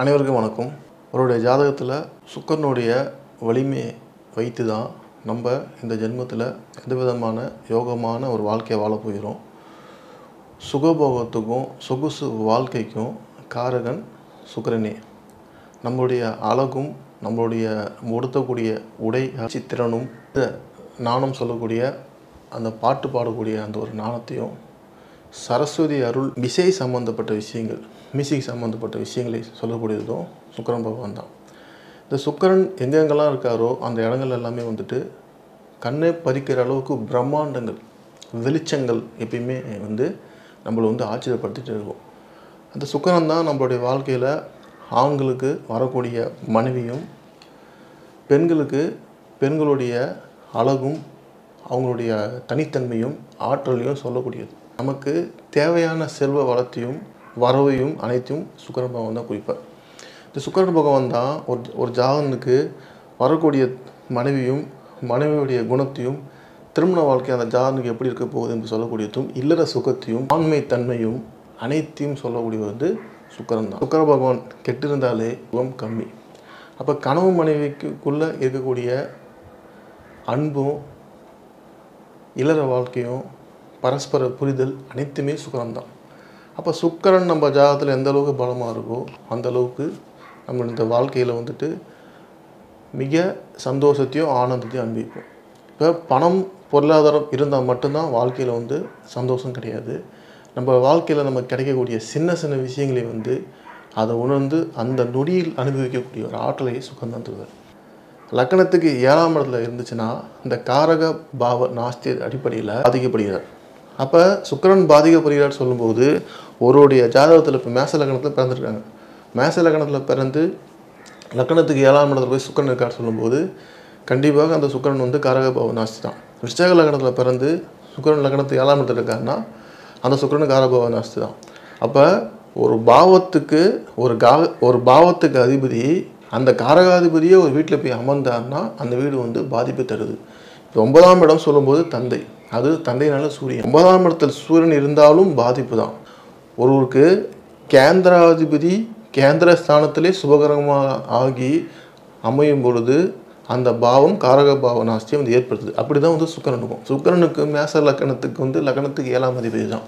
அனைவருக்கும் வணக்கம். அவருடைய ஜாதகத்தில் சுக்கரனுடைய வலிமையை வைத்து தான் நம்ம இந்த ஜென்மத்தில் எந்த விதமான யோகமான ஒரு வாழ்க்கையை வாழ போகிறோம். சுகபோகத்துக்கும் சொகுசு வாழ்க்கைக்கும் காரகன் சுக்கரனே. நம்மளுடைய அழகும் நம்மளுடைய உடுத்தக்கூடிய உடை சித்திரனும் நாணம் சொல்லக்கூடிய அந்த பாட்டு பாடக்கூடிய அந்த ஒரு நாணத்தையும் சரஸ்வதி அருள் இசை சம்பந்தப்பட்ட விஷயங்கள் மியூசிக் சம்மந்தப்பட்ட விஷயங்களை சொல்லக்கூடியதும் சுக்கரன் பகவான் தான். இந்த சுக்கரன் எங்கெங்கெல்லாம் இருக்காரோ அந்த இடங்கள் எல்லாமே வந்துட்டு கண்ணை பறிக்கிற அளவுக்கு பிரம்மாண்டங்கள் வெளிச்சங்கள் எப்பயுமே வந்து நம்மளை வந்து ஆச்சரியப்படுத்திகிட்டு இருக்கும். அந்த சுக்கரன் தான் நம்மளுடைய வாழ்க்கையில் ஆண்களுக்கு வரக்கூடிய மனைவியும் பெண்களுக்கு பெண்களுடைய அழகும் அவங்களுடைய தனித்தன்மையும் ஆற்றலையும் சொல்லக்கூடியது. நமக்கு தேவையான செல்வ வளத்தையும் வரவையும் அனைத்தையும் சுக்கரன் பகவான் தான் குறிப்பார். இந்த சுக்கரன் பகவான் தான் ஒரு ஒரு ஜாதகனுக்கு வரக்கூடிய மனைவியும் மனைவியுடைய குணத்தையும் திருமண வாழ்க்கை அந்த ஜாதகனுக்கு எப்படி இருக்க போகுது என்று சொல்லக்கூடியதும் இல்லற சுகத்தையும் ஆண்மை தன்மையும் அனைத்தையும் சொல்லக்கூடியது வந்து சுக்கரன் தான். சுக்கர பகவான் கெட்டிருந்தாலே சுகம் கம்மி. அப்போ கணவன் மனைவிக்குள்ளே இருக்கக்கூடிய அன்பும் இல்லற வாழ்க்கையும் பரஸ்பர புரிதல் அனைத்துமே சுகரம்தான் அப்போ சுக்கரன் நம்ம ஜாதகத்தில் எந்த அளவுக்கு பலமாக இருக்கோ அந்த அளவுக்கு நம்ம இந்த வாழ்க்கையில் வந்துட்டு மிக சந்தோஷத்தையும் ஆனந்தத்தையும் அனுபவிப்போம். இப்போ பணம் பொருளாதாரம் இருந்தால் மட்டும்தான் வாழ்க்கையில் வந்து சந்தோஷம் கிடையாது. நம்ம வாழ்க்கையில் நம்ம கிடைக்கக்கூடிய சின்ன சின்ன விஷயங்களை வந்து அதை உணர்ந்து அந்த நொடியில் அனுபவிக்கக்கூடிய ஒரு ஆற்றலை சுகந்தான் தருவார். லக்கணத்துக்கு ஏழாம் இடத்துல இருந்துச்சுன்னா இந்த காரக பாவ நாஸ்தி அடிப்படையில் பாதிக்கப்படுகிறார். அப்போ சுக்கரன் பாதிக்கப்படுகிறார் சொல்லும்போது ஒருவருடைய ஜாதகத்தில் இப்போ மேச லக்கணத்தில் பிறந்திருக்காங்க. மேச லக்னத்தில் பிறந்து லக்கணத்துக்கு ஏழாம் இடத்துல போய் சுக்கரன் இருக்கார் சொல்லும்போது கண்டிப்பாக அந்த சுக்கரன் வந்து காரக பாவ நாஸ்தி தான் விஷேக லக்னத்தில் பிறந்து சுக்கரன் லக்னத்துக்கு ஏழாம் இடத்துல இருக்காருன்னா அந்த சுக்கரன் காரபாவ நாஸ்தி தான் அப்போ ஒரு பாவத்துக்கு ஒரு கா ஒரு பாவத்துக்கு அதிபதி அந்த காரகாதிபதியே ஒரு வீட்டில் போய் அமர்ந்தார்னா அந்த வீடு வந்து பாதிப்பு தருது. இப்போ ஒன்பதாம் இடம் சொல்லும்போது தந்தை. அது தந்தையினால சூரியன். ஒன்பதாம் இடத்தில் சூரியன் இருந்தாலும் பாதிப்பு தான் ஒருவருக்கு கேந்திராதிபதி கேந்திர ஸ்தானத்திலே சுபகரமாக ஆகி அமையும் பொழுது அந்த பாவம் காரக பாவ நாஸ்தியை வந்து ஏற்படுத்துது. அப்படி தான் வந்து சுக்கரனுக்கும். சுக்கரனுக்கு மேச லக்கணத்துக்கு வந்து லக்கணத்துக்கு ஏழாம் அதிபதி தான்.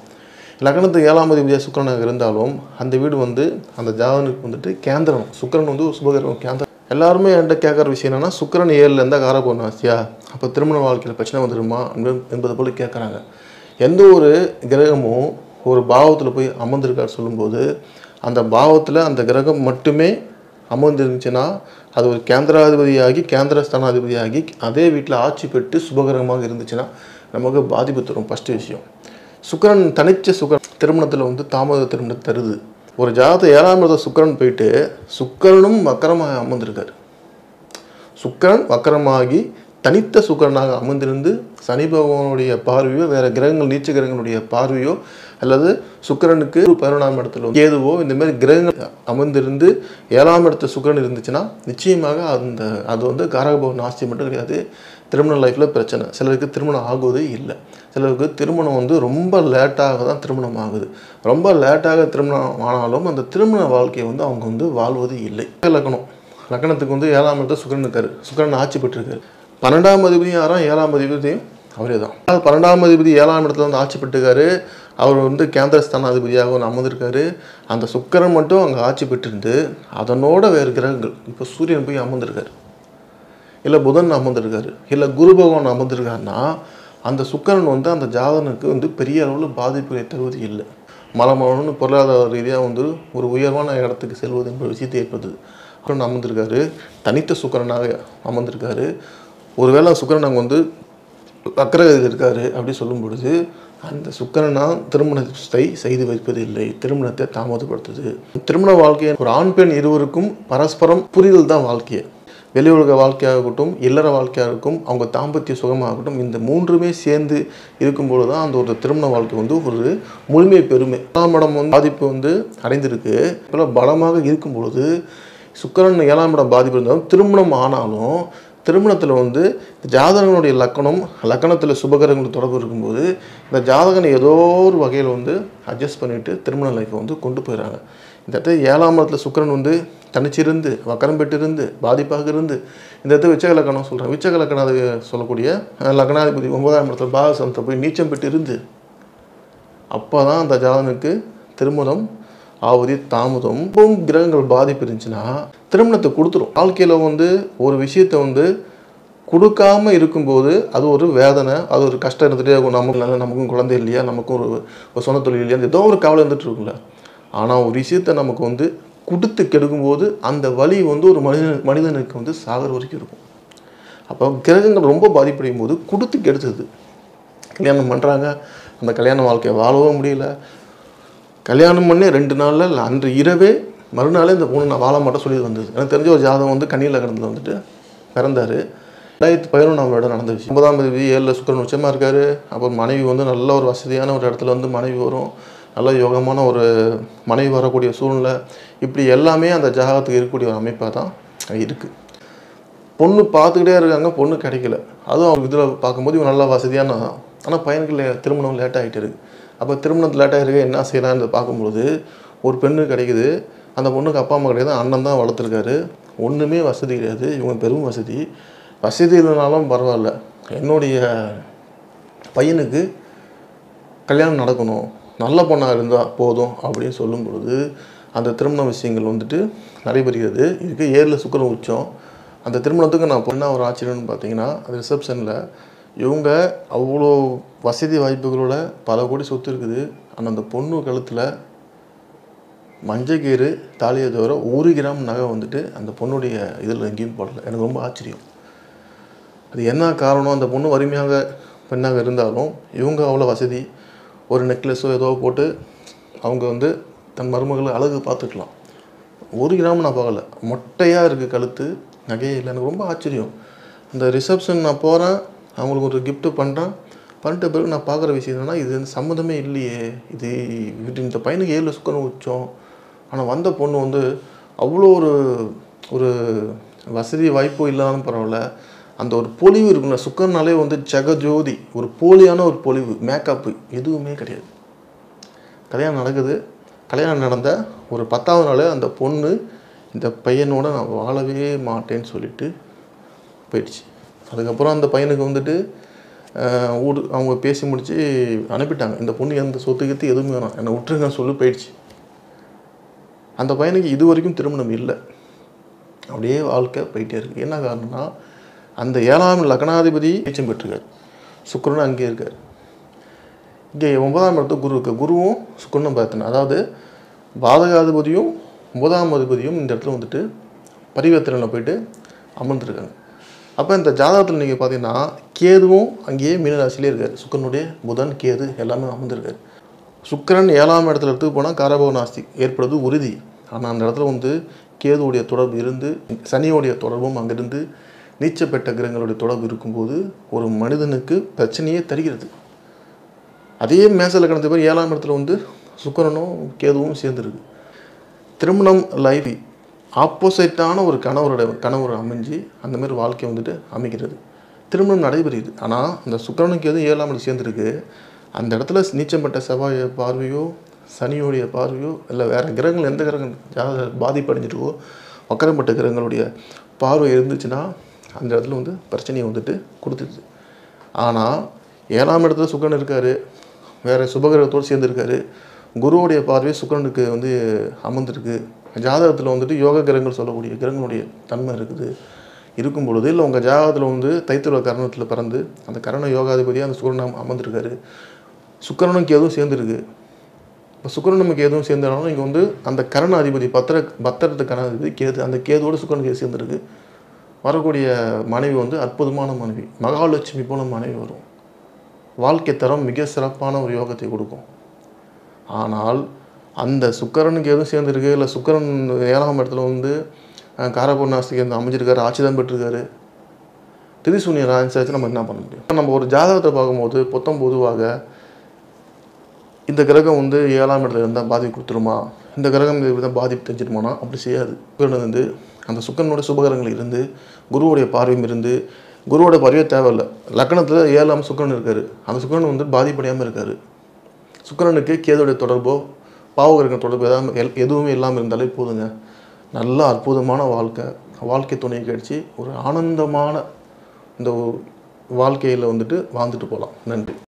லக்னத்துக்கு ஏழாம் அதிபதியாக சுக்கரனாக இருந்தாலும் அந்த வீடு வந்து அந்த ஜாதனுக்கு வந்துட்டு கேந்திரம் சுக்கரன் வந்து ஒரு சுபகிரகம் கேந்திரம் எல்லாருமே என்கிட்ட கேட்குற விஷயம் என்னென்னா சுக்கரன் ஏழில் இருந்தால் காரபோன் ஆசியா அப்போ திருமண வாழ்க்கையில் பிரச்சனை வந்துடுமா என்பது போல் கேட்குறாங்க. எந்த ஒரு கிரகமும் ஒரு பாவத்தில் போய் அமர்ந்திருக்கார் சொல்லும்போது அந்த பாவத்தில் அந்த கிரகம் மட்டுமே அமர்ந்திருந்துச்சுன்னா அது ஒரு கேந்திராதிபதியாகி கேந்திர ஸ்தானாதிபதியாகி அதே வீட்டில் ஆட்சி பெற்று சுபகிரகமாக இருந்துச்சுன்னா நமக்கு பாதிப்பு தரும். ஃபஸ்ட்டு விஷயம். சுக்கரன் தனிச்ச சுக்கரன் திருமணத்தில் வந்து தாமத திருமணம் தருது. ஒரு ஜாதகத்தை ஏழாம் இடத்துல சுக்கரன் போயிட்டு சுக்கரனும் வக்கரமாக அமர்ந்திருக்காரு. சுக்கரன் வக்கரமாகி தனித்த சுக்கரனாக அமர்ந்திருந்து சனி பகவானுடைய பார்வையோ வேற கிரகங்கள் நீச்ச கிரகங்களுடைய பார்வையோ அல்லது சுக்கரனுக்கு பதினொன்றாம் இடத்துல ஏதுவோ இந்த மாதிரி கிரகங்கள் அமர்ந்திருந்து ஏழாம் இடத்துல சுக்கரன் இருந்துச்சுன்னா நிச்சயமாக அந்த அது வந்து காரகபவன் நாஸ்தி மட்டும் கிடையாது. திருமண லைஃப்பில் பிரச்சனை. சிலருக்கு திருமணம் ஆகுவதே இல்லை. சிலருக்கு திருமணம் வந்து ரொம்ப லேட்டாக தான் திருமணம் ஆகுது. ரொம்ப லேட்டாக திருமணம் ஆனாலும் அந்த திருமண வாழ்க்கையை வந்து அவங்க வந்து வாழ்வது இல்லை. லக்கணம் லக்கணத்துக்கு வந்து ஏழாம் இடத்துல சுக்கரன் இருக்காரு. சுக்கரன் ஆட்சி பெற்றிருக்காரு. பன்னெண்டாம் அதிபதியும் யாரும் ஏழாம் அதிபதியும் அவரே தான். பன்னெண்டாம் அதிபதி ஏழாம் இடத்துல வந்து ஆட்சி பெற்றுக்காரு அவர் வந்து கேந்திரஸ்தான அதிபதியாக ஒன்று அமர்ந்திருக்காரு. அந்த சுக்கரன் மட்டும் அங்கே ஆட்சி பெற்றிருந்து அதனோட வேறு கிரகங்கள். இப்போ சூரியன் போய் அமர்ந்திருக்காரு. இல்லை புதன் அமர்ந்திருக்காரு இல்லை குரு பகவான் அமர்ந்திருக்காருன்னா அந்த சுக்கரன் வந்து அந்த ஜாதகனுக்கு வந்து பெரிய அளவில் பாதிப்புகளை தருவது இல்லை. மலமலன்னு பொருளாதார ரீதியாக வந்து ஒரு உயர்வான இடத்துக்கு செல்வது என்ற விஷயத்தை ஏற்படுது சுக்கரன் அமர்ந்திருக்காரு தனித்த சுக்கரனாக அமர்ந்திருக்காரு. ஒருவேளை சுக்கரன் அங்கே வந்து அக்கரகத்தில் இருக்காரு அப்படி சொல்லும் பொழுது அந்த சுக்கரனா திருமணத்தை செய்து வைப்பது இல்லை திருமணத்தை தாமதப்படுத்துது. திருமண வாழ்க்கையை ஒரு ஆண் பெண் இருவருக்கும் பரஸ்பரம் புரிதல் தான் வாழ்க்கையை. வெளி உலக வாழ்க்கையாகட்டும் இல்லற வாழ்க்கையாகட்டும் அவங்க தாம்பத்திய சுகமாகட்டும் இந்த மூன்றுமே சேர்ந்து இருக்கும்போது தான் அந்த ஒரு திருமண வாழ்க்கை வந்து ஒரு முழுமை பெருமை. ஏழாம் இடம் வந்து பாதிப்பு வந்து அடைந்திருக்கு. இப்போ பலமாக இருக்கும் பொழுது சுக்கரன் ஏழாம் இடம் பாதிப்பு இருந்தாலும் திருமணம் ஆனாலும் திருமணத்தில் வந்து ஜாதகனுடைய லக்கணம் லக்கணத்தில் சுபகரங்கள் தொடர்பு இருக்கும்போது இந்த ஜாதகனை ஏதோ ஒரு வகையில் வந்து அட்ஜஸ்ட் பண்ணிவிட்டு திருமண லைஃப்பை வந்து கொண்டு போயிடறாங்க. இந்த இடத்துல ஏழாம் இடத்துல சுக்கிரன் வந்து தனிச்சிருந்து வக்கரம் பெற்றிருந்து பாதிப்பாக இருந்து இந்த இடத்துல விச்சக லக்கணம் சொல்கிறேன் விச்சக லக்கணாதி சொல்லக்கூடிய லக்னாதிபதி ஒன்பதாம் இடத்துல பாகசனத்தை போய் நீச்சம் பெற்று இருந்து அப்போ தான் அந்த ஜாதனுக்கு திருமணம் ஆவதி தாமதம். ரொம்பவும் கிரகங்கள் பாதிப்பு இருந்துச்சுன்னா திருமணத்தை கொடுத்துரும். வாழ்க்கையில் வந்து ஒரு விஷயத்தை வந்து கொடுக்காமல் இருக்கும்போது அது ஒரு வேதனை அது ஒரு கஷ்டம் இருந்துகிட்டே இருக்கும். நமக்கு நல்லா நமக்கும் குழந்தை இல்லையா? நமக்கும் ஒரு சொந்த தொழில் இல்லையா? ஏதோ ஒரு கவலை இருந்துகிட்டு இருக்குல்ல ஆனால் ஒரு விஷயத்தை நமக்கு வந்து கொடுத்து கெடுக்கும்போது அந்த வலி வந்து ஒரு மனிதன் மனிதனுக்கு வந்து சாகர வரைக்கும் இருக்கும். அப்போ கிரகங்கள் ரொம்ப பாதிப்படையும் போது கொடுத்து கெடுத்தது. கல்யாணம் பண்ணுறாங்க அந்த கல்யாண வாழ்க்கையை வாழவும் முடியல. கல்யாணம் பண்ணி ரெண்டு நாளில் இல்லை அன்று இரவே மறுநாளே இந்த பொண்ணு நான் வாழ மாட்டேன் சொல்லி வந்தது. எனக்கு தெரிஞ்ச ஒரு ஜாதகம் வந்து கண்ணியில் கடந்து வந்துட்டு பிறந்தார். ரெண்டாயிரத்தி பதினொன்றாம் வருடம் நடந்த விஷயம். ஒன்பதாம் தேதி ஏழில் சுக்கரன் உச்சமாக இருக்கார். அப்புறம் மனைவி வந்து நல்ல ஒரு வசதியான ஒரு இடத்துல வந்து மனைவி வரும். நல்ல யோகமான ஒரு மனைவி வரக்கூடிய சூழ்நிலை. இப்படி எல்லாமே அந்த ஜாகத்துக்கு இருக்கக்கூடிய ஒரு அமைப்பாக தான் இருக்குது பொண்ணு பார்த்துக்கிட்டே இருக்காங்க பொண்ணு கிடைக்கல. அதுவும் அவங்க இதில் பார்க்கும்போது இவன் நல்லா வசதியான ஆனால் பையனுக்கு லே- திருமணம் லேட் ஆகிட்டு அப்போ திருமணம் லேட்டாக இருக்கு என்ன செய்யலான்னு பார்க்கும்பொழுது ஒரு பெண்ணு கிடைக்குது. அந்த பொண்ணுக்கு அப்பா அம்மா கிடையாது அண்ணன் தான் வளர்த்துருக்காரு. ஒன்றுமே வசதி கிடையாது இவங்க பெரும் வசதி. வசதி இல்லைனாலும் பரவாயில்ல. என்னுடைய பையனுக்கு கல்யாணம் நடக்கணும். நல்ல பொண்ணாக இருந்தால் போதும் அப்படின்னு சொல்லும் பொழுது அந்த திருமண விஷயங்கள் வந்துட்டு நடைபெறுகிறது. இதுக்கு ஏரில் சுக்கரம் உச்சம். அந்த திருமணத்துக்கு நான் பொண்ணாக ஒரு ஆச்சரியம்னு பார்த்தீங்கன்னா அது ரிசப்ஷனில் இவங்க அவ்வளோ வசதி வாய்ப்புகளோட பல கோடி சொத்து இருக்குது. ஆனால் அந்த பொண்ணு கழுத்தில் மஞ்சக்கீறு தாலியை தவிர ஒரு கிராம் நகை வந்துட்டு அந்த பொண்ணுடைய இதில் எங்கேயும் போடல. எனக்கு ரொம்ப ஆச்சரியம். அது என்ன காரணம்? அந்த பொண்ணு வறுமையாக பெண்ணாக இருந்தாலும் இவங்க அவ்வளோ வசதி ஒரு நெக்லஸோ ஏதோ போட்டு அவங்க வந்து தன் மருமகளை அழகு பார்த்துக்கலாம். ஒரு கிராம் நான் பார்க்கல. மொட்டையாக இருக்குது கழுத்து நகையே இல்லை. எனக்கு ரொம்ப ஆச்சரியம். இந்த ரிசப்ஷன் நான் போகிறேன் அவங்களுக்கு ஒரு கிஃப்ட்டு பண்ணுறேன் பண்ணிட்ட பிறகு நான் பார்க்குற விஷயம் என்னென்னா இது சம்மந்தமே இல்லையே. இது இது இந்த பையனுக்கு ஏழு சுக்கரம் உச்சம். ஆனால் வந்த பொண்ணு வந்து அவ்வளோ ஒரு ஒரு வசதி வாய்ப்பு இல்லைனாலும் பரவாயில்ல. அந்த ஒரு பொலிவு இருக்குல்ல சுக்கர்னாலே வந்து ஜெகஜோதி ஒரு போலியான ஒரு பொலிவு மேக்கப்பு எதுவுமே கிடையாது. கல்யாணம் நடக்குது. கல்யாணம் நடந்த ஒரு பத்தாவது நாள் அந்த பொண்ணு இந்த பையனோட நான் வாழவே மாட்டேன்னு சொல்லிட்டு போயிடுச்சு. அதுக்கப்புறம் அந்த பையனுக்கு வந்துட்டு ஊடு அவங்க பேசி முடித்து அனுப்பிட்டாங்க. இந்த பொண்ணு எந்த சொத்து கித்து எதுவுமே வேணாம். என்னை விட்டுருங்க சொல்லி போயிடுச்சு. அந்த பையனுக்கு இது வரைக்கும் திருமணம் இல்லை. அப்படியே வாழ்க்கை போயிட்டே இருக்குது என்ன காரணம்னா அந்த ஏழாம் லக்னாதிபதி நீச்சம் பெற்றுக்கார். சுக்கரனும் அங்கேயே இருக்கார். இங்கே ஒன்பதாம் இடத்து குரு இருக்கு குருவும் சுக்கரனும் பார்த்தன அதாவது பாதகாதிபதியும் ஒன்பதாம் அதிபதியும் இந்த இடத்துல வந்துட்டு பரிவர்த்தனையில் போயிட்டு அமர்ந்திருக்காங்க. அப்போ இந்த ஜாதகத்தில் நீங்கள் பார்த்தீங்கன்னா கேதுவும் அங்கேயே மீனராசிலே இருக்கார். சுக்கரனுடைய புதன் கேது எல்லாமே அமர்ந்திருக்காரு. சுக்கிரன் ஏழாம் இடத்துல எடுத்துக்கு போனால் காரபவ நாஸ்தி ஏற்படுவது உறுதி. ஆனால் அந்த இடத்துல வந்து கேதுவுடைய தொடர்பு இருந்து சனியோடைய தொடர்பும் அங்கிருந்து நீச்சப்பட்ட கிரகங்களுடைய தொடர்பு இருக்கும்போது ஒரு மனிதனுக்கு பிரச்சனையே தருகிறது. அதே மேசையில் கடந்த பேர் ஏழாம் இடத்துல வந்து சுக்கரனும் கேதுவும் சேர்ந்துருக்கு. திருமணம் லைஃப் ஆப்போசிட்டான ஒரு கணவரோட கணவர் அமைஞ்சு அந்த மாதிரி வாழ்க்கை வந்துட்டு அமைக்கிறது திருமணம் நடைபெறுகிறது. ஆனால் அந்த சுக்கரனுக்கு எதுவும் ஏழாம் இடம் சேர்ந்துருக்கு. அந்த இடத்துல நீச்சம் பெற்ற செவ்வாய பார்வையோ சனியோடைய பார்வையோ இல்லை வேறு கிரகங்கள் எந்த கிரகங்கள் ஜாதக பாதிப்படைஞ்சிருக்கோ கிரகங்களுடைய பார்வை இருந்துச்சுன்னா அந்த இடத்துல வந்து பிரச்சனையை வந்துட்டு கொடுத்துருது ஆனால் ஏழாம் இடத்துல சுக்கரன் இருக்கார் வேறு சுபகிரகத்தோடு சேர்ந்துருக்காரு குருவுடைய பார்வை சுக்கிரனுக்கு வந்து அமர்ந்திருக்கு. ஜாதகத்தில் வந்துட்டு யோக கிரகங்கள் சொல்லக்கூடிய கிரகங்களுடைய தன்மை இருக்குது. இருக்கும் பொழுது இல்லை உங்கள் ஜாதகத்தில் வந்து தைத்திருவ கரணத்தில் பிறந்து அந்த கரண யோகாதிபதியாக அந்த சுக்கரன் அமர்ந்திருக்காரு. சுக்கிரனுக்கு எதுவும் சேர்ந்துருக்கு. இப்போ சுக்கிரன் நமக்கு எதுவும் சேர்ந்தாலும் இங்கே வந்து அந்த கரண அதிபதி பத்திர பத்திரத்து கரண அதிபதி கேது அந்த கேதோட சுக்கிரன் கேது சேர்ந்துருக்கு? வரக்கூடிய மனைவி வந்து அற்புதமான மனைவி. மகாலட்சுமி போல மனைவி வரும். வாழ்க்கை தரம் மிக சிறப்பான ஒரு யோகத்தை கொடுக்கும். ஆனால் அந்த சுக்கரனுக்கு எதுவும் சேர்ந்துருக்கு? இல்லை சுக்கரன் ஏழாம் இடத்துல வந்து காரபூர்ணாஸ்திக்கு வந்து அமைஞ்சிருக்காரு ஆட்சி தான் பெற்றிருக்காரு. திரிசூன்ய ராஜாச்சு நம்ம என்ன பண்ண முடியும்? நம்ம ஒரு ஜாதகத்தை பார்க்கும்போது பொத்தம் பொதுவாக இந்த கிரகம் வந்து ஏழாம் இடத்துல இருந்தால் பாதிப்பு கொடுத்துருமா? இந்த கிரகம் இப்படி தான் பாதிப்பு தெரிஞ்சிருமானா அப்படி செய்யாது. சுக்கிரன் வந்து அந்த சுக்கரனுடைய சுபகரங்கள் இருந்து குருவுடைய பார்வையும் இருந்து குருவோட பார்வையே தேவையில்லை. லக்கணத்தில் ஏழாம் சுக்கரன் இருக்கார். அந்த சுக்கரன் வந்து பாதிப்படையாமல் இருக்கார். சுக்கரனுக்கு கேதுடைய தொடர்போ பாவகிரக தொடர்பு எதாவது எல்- எதுவுமே இல்லாமல் இருந்தாலே போதுங்க. நல்ல அற்புதமான வாழ்க்கை. வாழ்க்கை துணை கழிச்சு ஒரு ஆனந்தமான இந்த வாழ்க்கையில் வந்துட்டு வாழ்ந்துட்டு போகலாம். நன்றி.